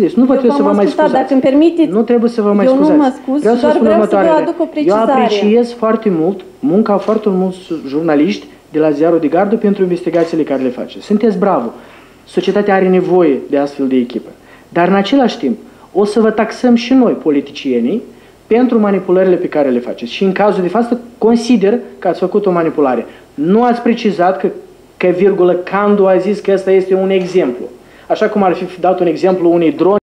Deci nu vă Eu trebuie să v-am vă mai ascultat, scuzați. dacă îmi permiteți, Nu trebuie să vă mai eu nu scuzați. mă scuz, vreau să doar spun vreau să vă următoarele. aduc o Eu precizare. apreciez foarte mult munca foarte mulți jurnaliști de la Ziarul de Gardă pentru investigațiile care le face. Sunteți bravo. Societatea are nevoie de astfel de echipă. Dar în același timp, o să vă taxăm și noi, politicienii, pentru manipulările pe care le faceți. Și în cazul de față, consider că ați făcut o manipulare. Nu ați precizat că, că virgulă, Candu a zis că ăsta este un exemplu. Așa cum ar fi dat un exemplu unei drone